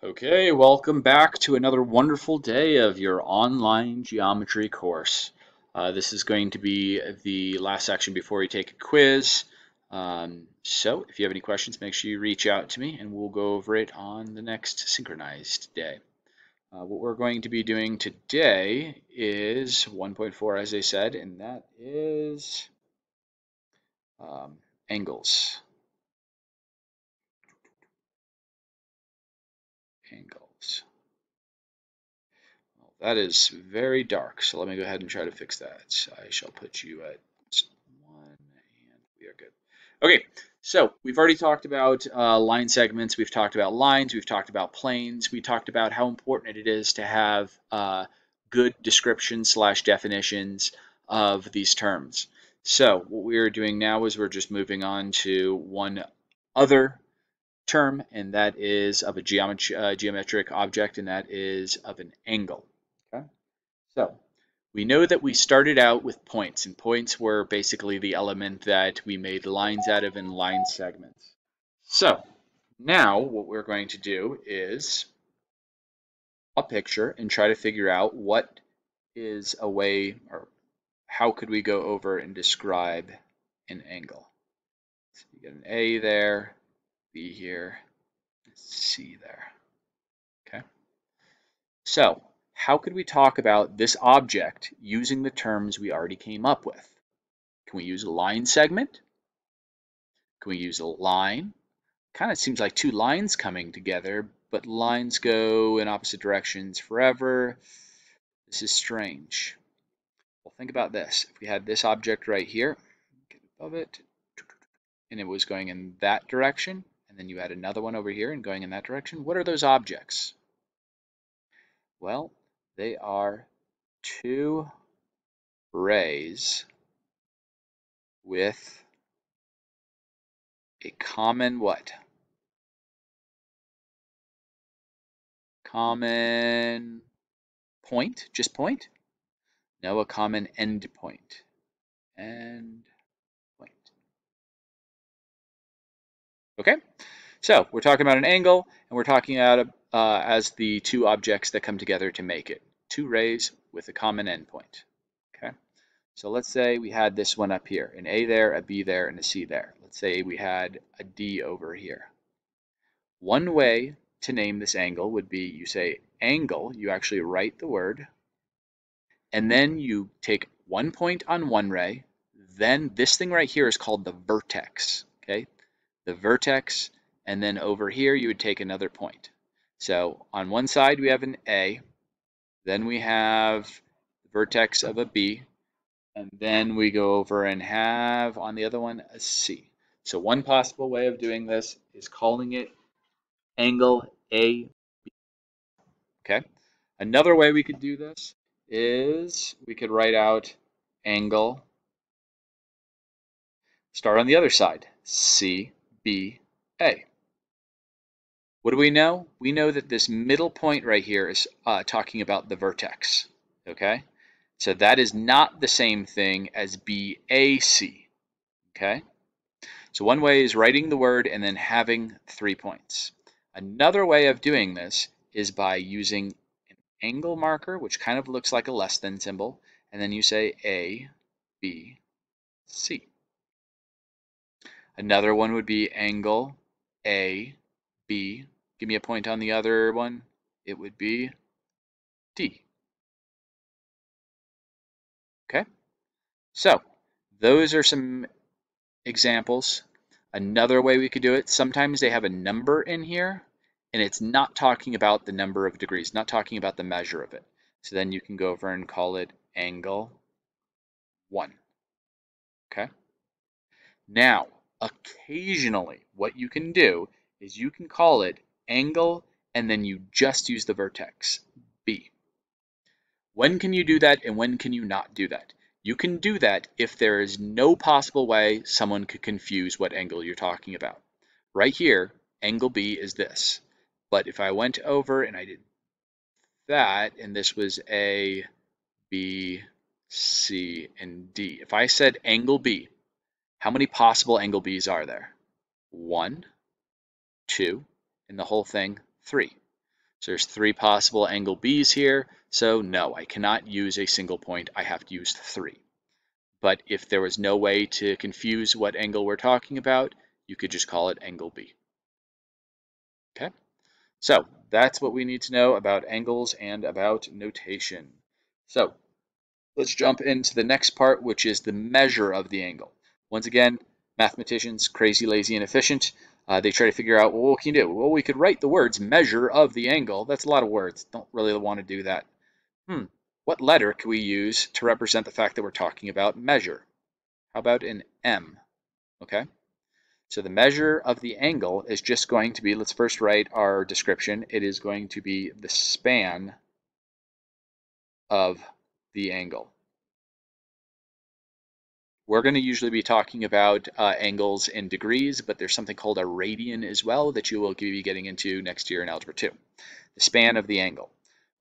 Okay, welcome back to another wonderful day of your online geometry course. Uh, this is going to be the last section before you take a quiz. Um, so if you have any questions, make sure you reach out to me and we'll go over it on the next synchronized day. Uh, what we're going to be doing today is 1.4 as I said, and that is um, angles. Angles. Well, that is very dark, so let me go ahead and try to fix that. I shall put you at one, and we are good. Okay, so we've already talked about uh, line segments, we've talked about lines, we've talked about planes, we talked about how important it is to have uh, good descriptions slash definitions of these terms. So what we are doing now is we're just moving on to one other term, and that is of a geomet uh, geometric object, and that is of an angle. Okay, so we know that we started out with points, and points were basically the element that we made lines out of in line segments. So now what we're going to do is a picture and try to figure out what is a way or how could we go over and describe an angle. So you get an A there, B here, C there. Okay. So how could we talk about this object using the terms we already came up with? Can we use a line segment? Can we use a line? Kind of seems like two lines coming together, but lines go in opposite directions forever. This is strange. Well, think about this. If we had this object right here, get above it, and it was going in that direction, then you add another one over here and going in that direction. What are those objects? Well, they are two rays with a common what? Common point, just point? No, a common end point. End Okay, so we're talking about an angle, and we're talking about uh, as the two objects that come together to make it. Two rays with a common endpoint. Okay, so let's say we had this one up here, an A there, a B there, and a C there. Let's say we had a D over here. One way to name this angle would be you say angle, you actually write the word, and then you take one point on one ray, then this thing right here is called the vertex. Okay, the vertex, and then over here you would take another point. So on one side we have an A, then we have the vertex of a B, and then we go over and have on the other one a C. So one possible way of doing this is calling it angle A. Okay. Another way we could do this is we could write out angle, start on the other side, C B, A. What do we know? We know that this middle point right here is uh, talking about the vertex, okay? So that is not the same thing as BAC, okay? So one way is writing the word and then having three points. Another way of doing this is by using an angle marker, which kind of looks like a less than symbol, and then you say A, B, C. Another one would be angle A, B. Give me a point on the other one. It would be D. Okay, so those are some examples. Another way we could do it, sometimes they have a number in here and it's not talking about the number of degrees, not talking about the measure of it. So then you can go over and call it angle 1. Okay. Now, Occasionally, what you can do is you can call it angle and then you just use the vertex, B. When can you do that and when can you not do that? You can do that if there is no possible way someone could confuse what angle you're talking about. Right here, angle B is this. But if I went over and I did that, and this was A, B, C, and D. If I said angle B, how many possible angle Bs are there? One, two, and the whole thing, three. So there's three possible angle B's here. So no, I cannot use a single point. I have to use three. But if there was no way to confuse what angle we're talking about, you could just call it angle B. Okay, so that's what we need to know about angles and about notation. So let's jump into the next part, which is the measure of the angle. Once again, mathematicians, crazy, lazy, and efficient, uh, they try to figure out, well, what can you do? Well, we could write the words measure of the angle. That's a lot of words. Don't really want to do that. Hmm, what letter can we use to represent the fact that we're talking about measure? How about an M? Okay. So the measure of the angle is just going to be, let's first write our description. It is going to be the span of the angle. We're going to usually be talking about uh, angles in degrees, but there's something called a radian as well that you will be getting into next year in Algebra 2. The span of the angle.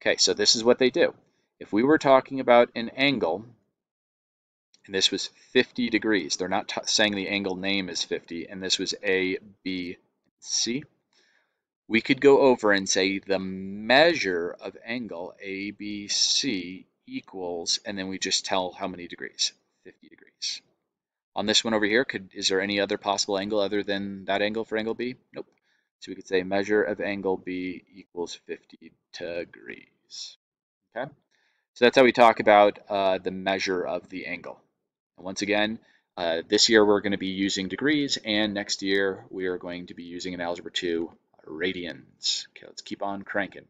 Okay, so this is what they do. If we were talking about an angle, and this was 50 degrees, they're not saying the angle name is 50, and this was A, B, C, we could go over and say the measure of angle ABC equals, and then we just tell how many degrees, 50 degrees. On this one over here, could is there any other possible angle other than that angle for angle B? Nope. So we could say measure of angle B equals 50 degrees. Okay, so that's how we talk about uh, the measure of the angle. And once again, uh, this year we're going to be using degrees, and next year we are going to be using in Algebra 2 radians. Okay, let's keep on cranking.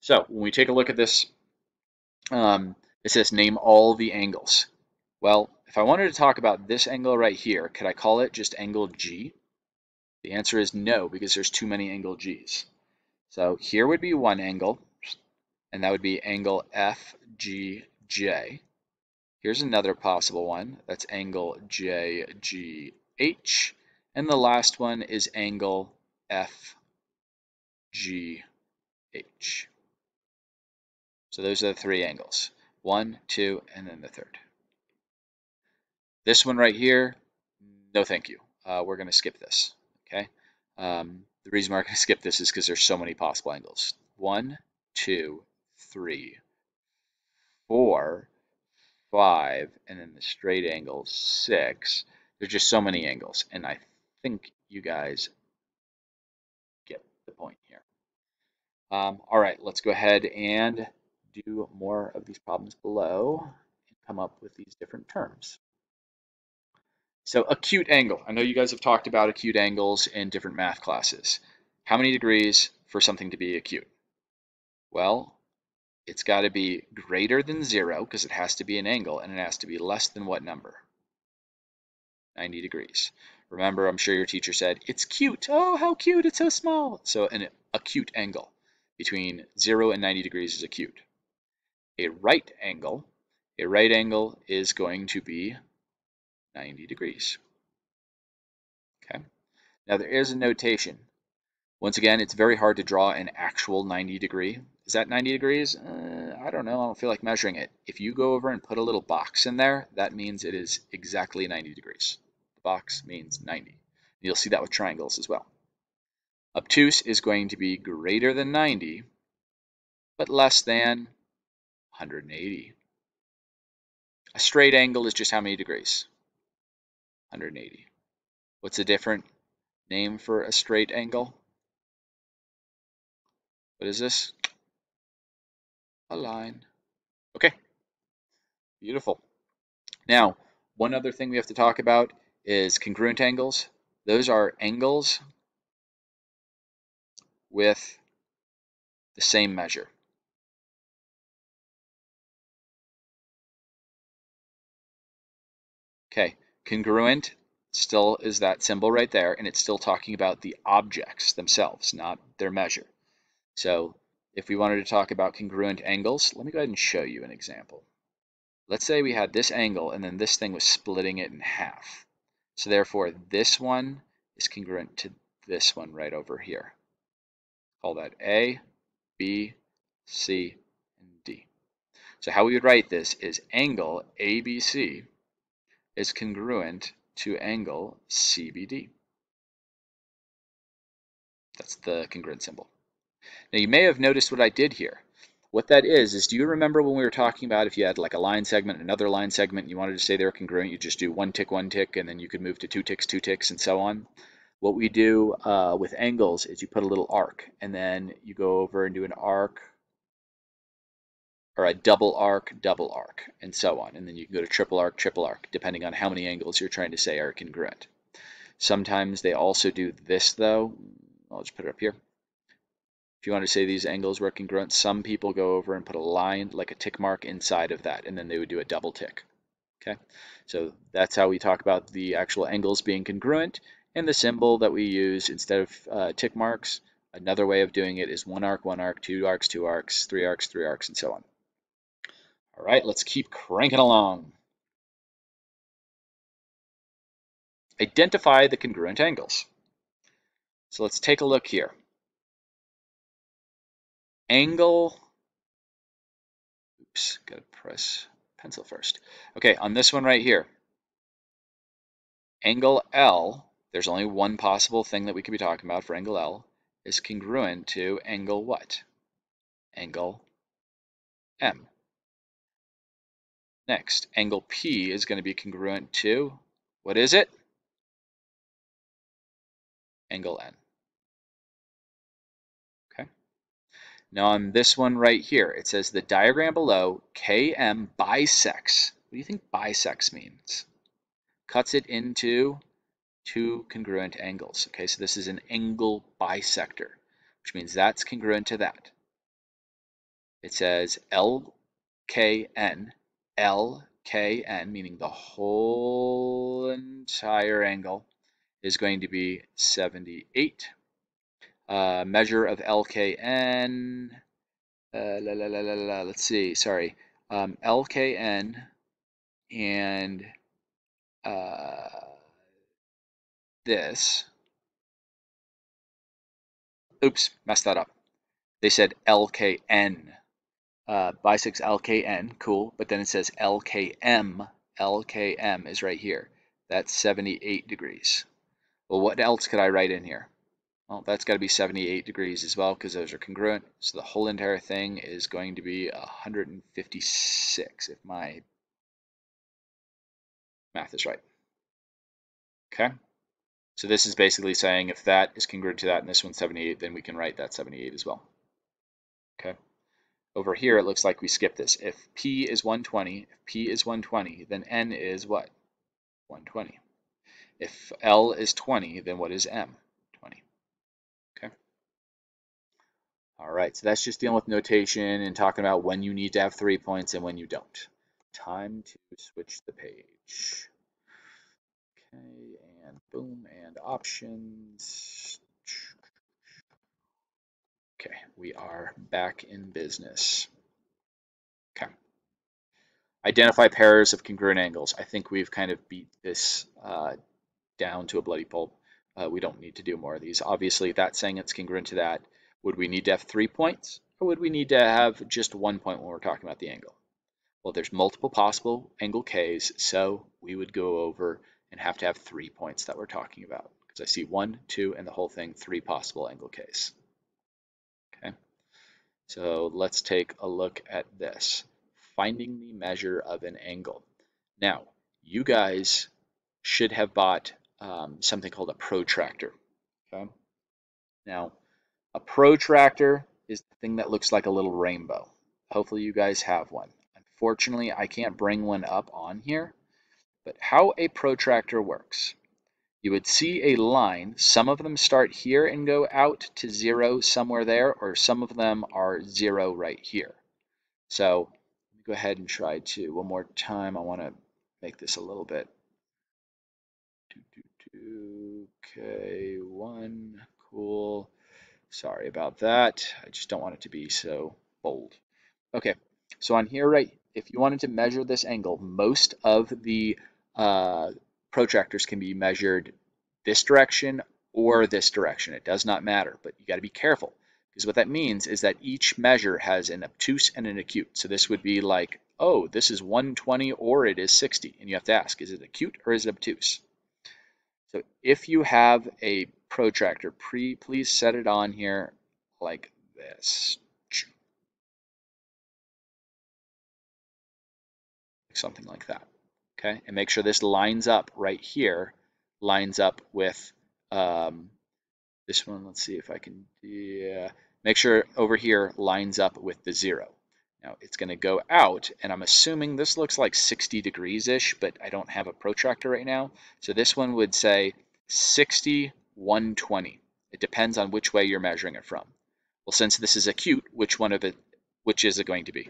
So when we take a look at this, um, it says name all the angles. Well, if I wanted to talk about this angle right here, could I call it just angle G? The answer is no, because there's too many angle G's. So here would be one angle, and that would be angle FGJ. Here's another possible one, that's angle JGH. And the last one is angle FGH. So those are the three angles. One, two, and then the third. This one right here, no thank you. Uh, we're going to skip this, okay? Um, the reason we're going to skip this is because there's so many possible angles. One, two, three, four, five, and then the straight angle, six. There's just so many angles, and I think you guys get the point here. Um, all right, let's go ahead and do more of these problems below and come up with these different terms. So acute angle. I know you guys have talked about acute angles in different math classes. How many degrees for something to be acute? Well, it's got to be greater than zero because it has to be an angle and it has to be less than what number? 90 degrees. Remember, I'm sure your teacher said, it's cute. Oh, how cute. It's so small. So an acute angle between 0 and 90 degrees is acute a right angle, a right angle is going to be 90 degrees. Okay. Now there is a notation. Once again, it's very hard to draw an actual 90 degree. Is that 90 degrees? Uh, I don't know. I don't feel like measuring it. If you go over and put a little box in there, that means it is exactly 90 degrees. The box means 90. You'll see that with triangles as well. Obtuse is going to be greater than 90, but less than 180. A straight angle is just how many degrees? 180. What's a different name for a straight angle? What is this? A line. Okay. Beautiful. Now, one other thing we have to talk about is congruent angles. Those are angles with the same measure. Okay, congruent still is that symbol right there, and it's still talking about the objects themselves, not their measure. So if we wanted to talk about congruent angles, let me go ahead and show you an example. Let's say we had this angle, and then this thing was splitting it in half. So therefore, this one is congruent to this one right over here. Call that A, B, C, and D. So how we would write this is angle ABC is congruent to angle CBD. That's the congruent symbol. Now you may have noticed what I did here. What that is, is do you remember when we were talking about if you had like a line segment, another line segment, and you wanted to say they were congruent, you just do one tick, one tick, and then you could move to two ticks, two ticks, and so on. What we do uh, with angles is you put a little arc, and then you go over and do an arc, or a double arc, double arc, and so on. And then you can go to triple arc, triple arc, depending on how many angles you're trying to say are congruent. Sometimes they also do this though. I'll just put it up here. If you want to say these angles were congruent, some people go over and put a line, like a tick mark inside of that, and then they would do a double tick. Okay, so that's how we talk about the actual angles being congruent, and the symbol that we use instead of uh, tick marks, another way of doing it is one arc, one arc, two arcs, two arcs, three arcs, three arcs, and so on. All right, let's keep cranking along. Identify the congruent angles. So let's take a look here angle, oops, gotta press pencil first. Okay, on this one right here, angle L, there's only one possible thing that we could be talking about for angle L, is congruent to angle what? Angle M. Next, angle P is going to be congruent to, what is it? Angle N. Okay. Now on this one right here, it says the diagram below, KM bisects. What do you think bisects means? Cuts it into two congruent angles. Okay, so this is an angle bisector, which means that's congruent to that. It says LKN, LKN, meaning the whole entire angle is going to be 78 uh, measure of LKN, uh, la, la, la, la, la, let's see, sorry, um, LKN and uh, this, oops, messed that up. They said LKN, uh, bisects LKN, cool, but then it says LKM, LKM is right here. That's 78 degrees. Well, what else could I write in here? Well, that's got to be 78 degrees as well because those are congruent. So the whole entire thing is going to be 156 if my math is right. Okay. So this is basically saying if that is congruent to that and this one's 78, then we can write that 78 as well. Okay. Over here, it looks like we skip this. If P is 120, if P is 120, then N is what? 120. If L is 20, then what is M? 20. Okay. All right, so that's just dealing with notation and talking about when you need to have three points and when you don't. Time to switch the page. Okay, and boom, and options. Okay, we are back in business. Okay. Identify pairs of congruent angles. I think we've kind of beat this uh, down to a bloody pulp. Uh, we don't need to do more of these. Obviously, that's saying it's congruent to that. Would we need to have three points or would we need to have just one point when we're talking about the angle? Well, there's multiple possible angle k's, so we would go over and have to have three points that we're talking about because I see one, two, and the whole thing, three possible angle k's. So let's take a look at this. Finding the measure of an angle. Now, you guys should have bought um, something called a protractor. Okay, now a protractor is the thing that looks like a little rainbow. Hopefully you guys have one. Unfortunately, I can't bring one up on here, but how a protractor works. You would see a line, some of them start here and go out to zero somewhere there, or some of them are zero right here. So go ahead and try to, one more time, I want to make this a little bit. Okay, one, cool. Sorry about that. I just don't want it to be so bold. Okay, so on here, right, if you wanted to measure this angle, most of the uh, protractors can be measured this direction or this direction. It does not matter, but you got to be careful because what that means is that each measure has an obtuse and an acute. So this would be like, oh, this is 120 or it is 60. And you have to ask, is it acute or is it obtuse? So if you have a protractor, pre please set it on here like this. Something like that. Okay, and make sure this lines up right here, lines up with um, this one. Let's see if I can, yeah, make sure over here lines up with the zero. Now it's going to go out, and I'm assuming this looks like 60 degrees-ish, but I don't have a protractor right now. So this one would say 60, 120. It depends on which way you're measuring it from. Well, since this is acute, which one of it, which is it going to be?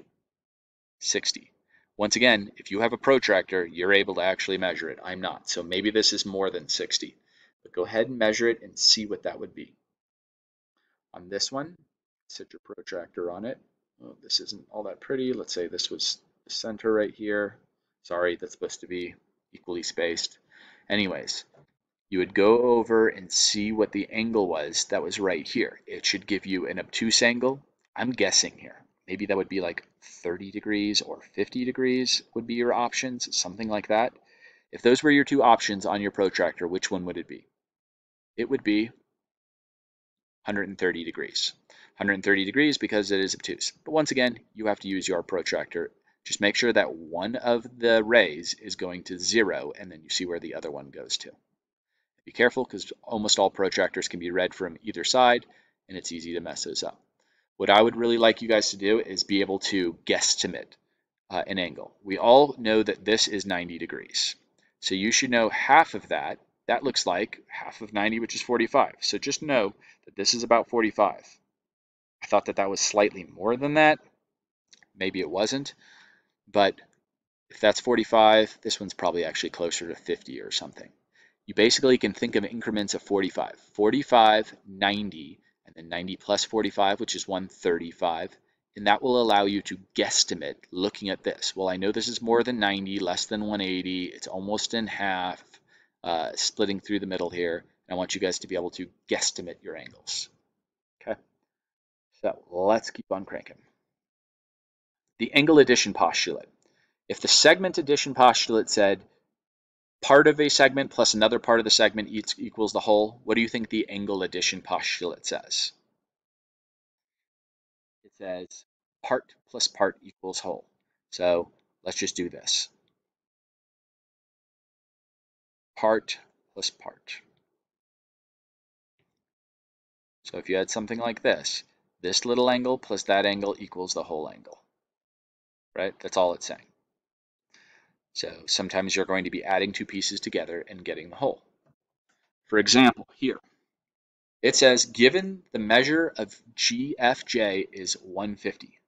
60. Once again, if you have a protractor, you're able to actually measure it. I'm not, so maybe this is more than 60. But go ahead and measure it and see what that would be. On this one, set your protractor on it. Oh, this isn't all that pretty. Let's say this was the center right here. Sorry, that's supposed to be equally spaced. Anyways, you would go over and see what the angle was that was right here. It should give you an obtuse angle. I'm guessing here. Maybe that would be like 30 degrees or 50 degrees would be your options, something like that. If those were your two options on your protractor, which one would it be? It would be 130 degrees. 130 degrees because it is obtuse. But once again, you have to use your protractor. Just make sure that one of the rays is going to zero and then you see where the other one goes to. Be careful because almost all protractors can be read from either side and it's easy to mess those up. What I would really like you guys to do is be able to guesstimate uh, an angle. We all know that this is 90 degrees. So you should know half of that. That looks like half of 90, which is 45. So just know that this is about 45. I thought that that was slightly more than that. Maybe it wasn't. But if that's 45, this one's probably actually closer to 50 or something. You basically can think of increments of 45. 45, 90, and then 90 plus 45, which is 135. And that will allow you to guesstimate looking at this. Well, I know this is more than 90, less than 180. It's almost in half, uh, splitting through the middle here. And I want you guys to be able to guesstimate your angles. Okay. So let's keep on cranking. The angle addition postulate. If the segment addition postulate said part of a segment plus another part of the segment equals the whole, what do you think the angle addition postulate says? It says part plus part equals whole. So let's just do this. Part plus part. So if you had something like this, this little angle plus that angle equals the whole angle, right? That's all it's saying. So sometimes you're going to be adding two pieces together and getting the whole. For example, here, it says given the measure of GFJ is 150.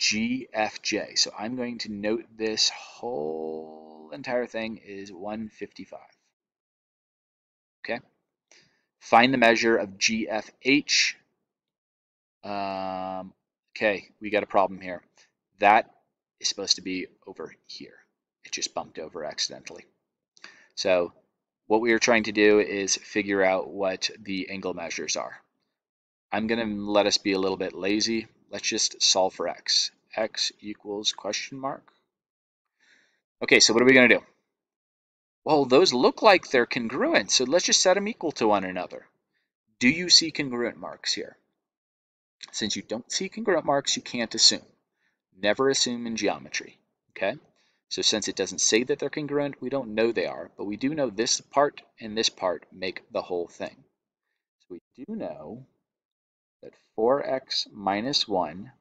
GFJ. So I'm going to note this whole entire thing is 155. Okay. Find the measure of GFH um, okay, we got a problem here. That is supposed to be over here. It just bumped over accidentally. So what we are trying to do is figure out what the angle measures are. I'm going to let us be a little bit lazy. Let's just solve for x. x equals question mark. Okay, so what are we going to do? Well, those look like they're congruent, so let's just set them equal to one another. Do you see congruent marks here? Since you don't see congruent marks, you can't assume. Never assume in geometry, okay? So since it doesn't say that they're congruent, we don't know they are, but we do know this part and this part make the whole thing. So we do know that 4x minus 1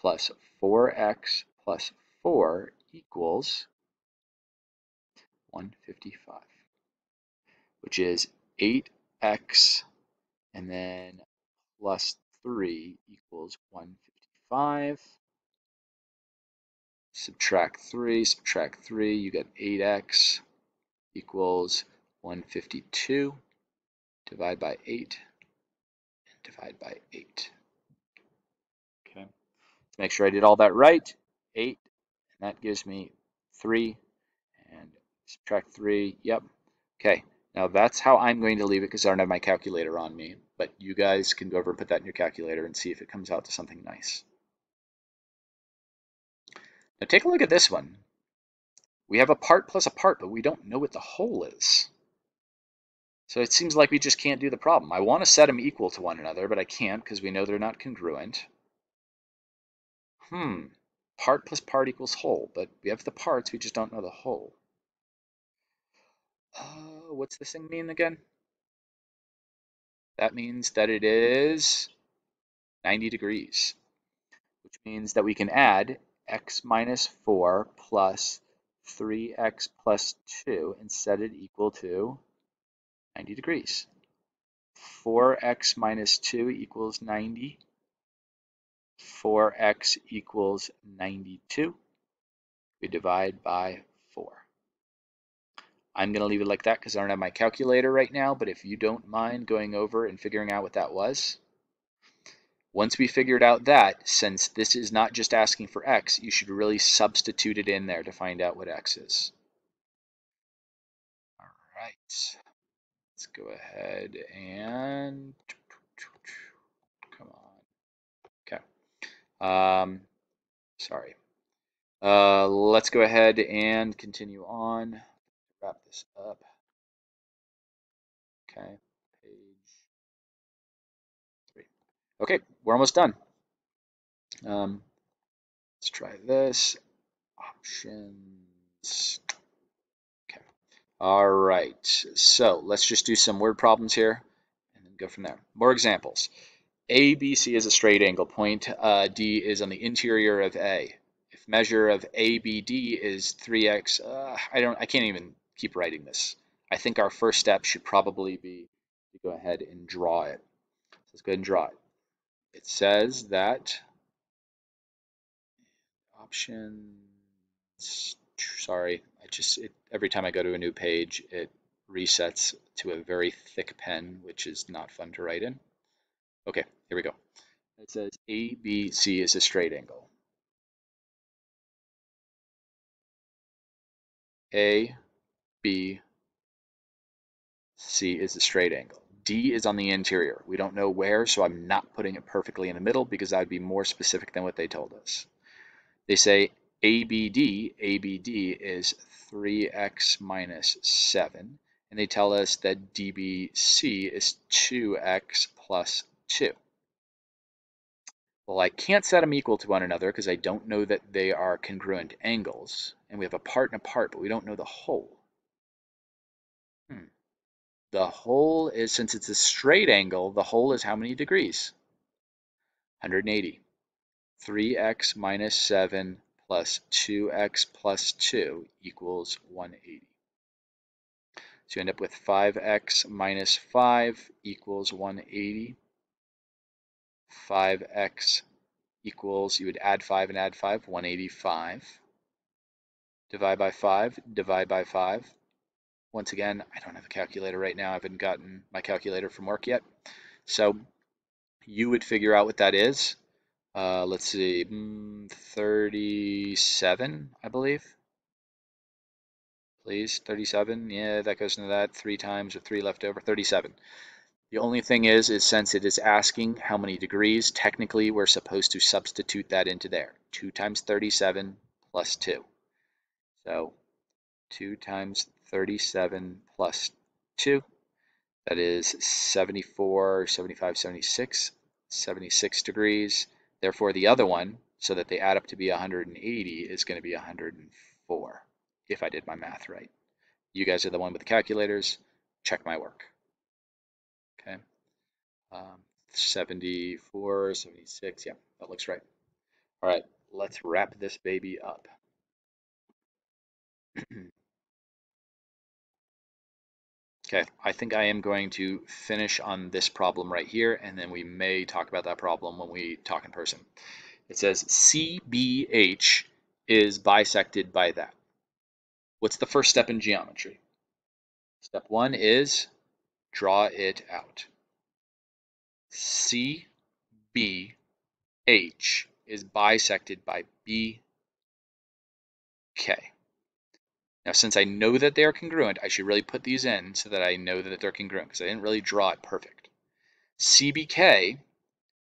plus 4x plus 4 equals 155, which is 8x and then plus 3 equals 155. Subtract 3, subtract 3, you get 8x equals 152. Divide by 8, and divide by 8. Okay, Let's make sure I did all that right. 8, and that gives me 3, and subtract 3, yep. Okay, now that's how I'm going to leave it because I don't have my calculator on me, but you guys can go over and put that in your calculator and see if it comes out to something nice. Now take a look at this one. We have a part plus a part, but we don't know what the whole is. So it seems like we just can't do the problem. I want to set them equal to one another, but I can't because we know they're not congruent. Hmm, part plus part equals whole, but we have the parts, we just don't know the whole. Uh, what's this thing mean again? That means that it is 90 degrees, which means that we can add x minus 4 plus 3x plus 2 and set it equal to 90 degrees. 4x minus 2 equals 90. 4x equals 92. We divide by 4. I'm going to leave it like that because I don't have my calculator right now, but if you don't mind going over and figuring out what that was. Once we figured out that, since this is not just asking for x, you should really substitute it in there to find out what x is. All right, let's go ahead and, come on, okay. Um, sorry. Uh, let's go ahead and continue on wrap this up. Okay, page three. Okay, we're almost done. Um, let's try this. Options. Okay. All right. So let's just do some word problems here and then go from there. More examples. ABC is a straight angle. Point uh, D is on the interior of A. If measure of ABD is 3x, uh, I don't, I can't even keep writing this. I think our first step should probably be to go ahead and draw it. Let's go ahead and draw it. It says that options, sorry, I just, it, every time I go to a new page, it resets to a very thick pen, which is not fun to write in. Okay, here we go. It says ABC is a straight angle. A B, C is a straight angle. D is on the interior. We don't know where, so I'm not putting it perfectly in the middle because would be more specific than what they told us. They say ABD, ABD is 3x minus 7, and they tell us that DBC is 2x plus 2. Well, I can't set them equal to one another because I don't know that they are congruent angles, and we have a part and a part, but we don't know the whole. The whole is, since it's a straight angle, the whole is how many degrees? 180. 3x minus 7 plus 2x plus 2 equals 180. So you end up with 5x minus 5 equals 180. 5x equals, you would add 5 and add 5, 185. Divide by 5, divide by 5. Once again, I don't have a calculator right now. I haven't gotten my calculator from work yet. So you would figure out what that is. Uh, let's see, mm, 37, I believe. Please, 37. Yeah, that goes into that. Three times with three left over, 37. The only thing is, is since it is asking how many degrees, technically we're supposed to substitute that into there. 2 times 37 plus 2. So 2 times 37 plus 2. That is 74, 75, 76, 76 degrees. Therefore, the other one, so that they add up to be 180, is going to be 104, if I did my math right. You guys are the one with the calculators. Check my work. Okay. Um, 74, 76, yeah, that looks right. All right, let's wrap this baby up. Okay, I think I am going to finish on this problem right here, and then we may talk about that problem when we talk in person. It says CBH is bisected by that. What's the first step in geometry? Step one is draw it out. CBH is bisected by BK. Now, since I know that they are congruent, I should really put these in so that I know that they're congruent because I didn't really draw it perfect. CBK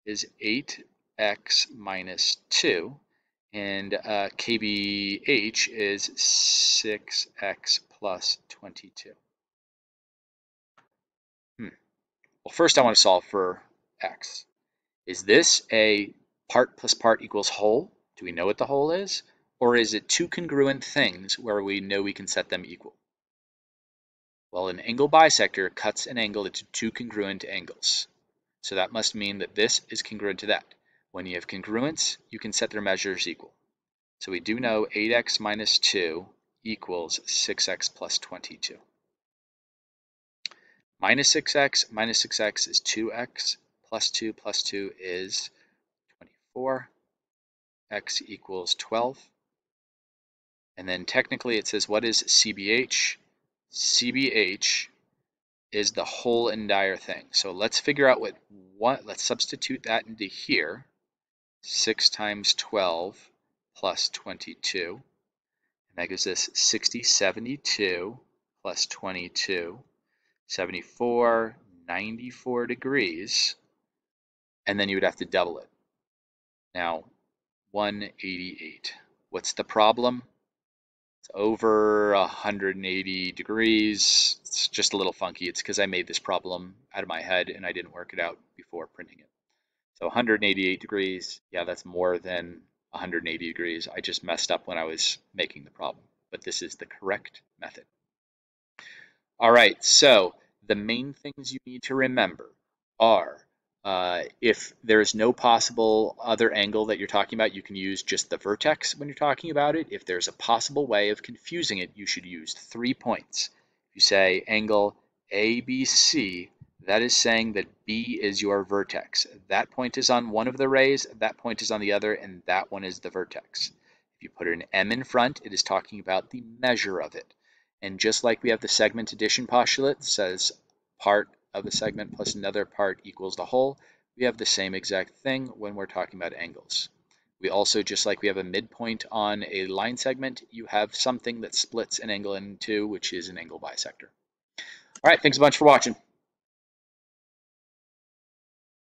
is 8x minus 2, and uh, KBH is 6x plus 22. Well, first I want to solve for x. Is this a part plus part equals whole? Do we know what the whole is? Or is it two congruent things where we know we can set them equal? Well, an angle bisector cuts an angle into two congruent angles. So that must mean that this is congruent to that. When you have congruence, you can set their measures equal. So we do know 8x minus 2 equals 6x plus 22. Minus 6x minus 6x is 2x, plus 2 plus 2 is 24, x equals 12. And then technically it says what is CBH? CBH is the whole entire thing. So let's figure out what, what let's substitute that into here. 6 times 12 plus 22. And that gives us 60, 72 plus 22, 74, 94 degrees. And then you would have to double it. Now, 188. What's the problem? Over 180 degrees. It's just a little funky. It's because I made this problem out of my head and I didn't work it out before printing it. So 188 degrees, yeah, that's more than 180 degrees. I just messed up when I was making the problem, but this is the correct method. All right, so the main things you need to remember are uh, if there is no possible other angle that you're talking about, you can use just the vertex when you're talking about it. If there's a possible way of confusing it, you should use three points. If you say angle ABC, that is saying that B is your vertex. That point is on one of the rays, that point is on the other, and that one is the vertex. If you put an M in front, it is talking about the measure of it. And just like we have the segment addition postulate, says part of a segment plus another part equals the whole, we have the same exact thing when we're talking about angles. We also, just like we have a midpoint on a line segment, you have something that splits an angle in two, which is an angle bisector. All right, thanks a bunch for watching.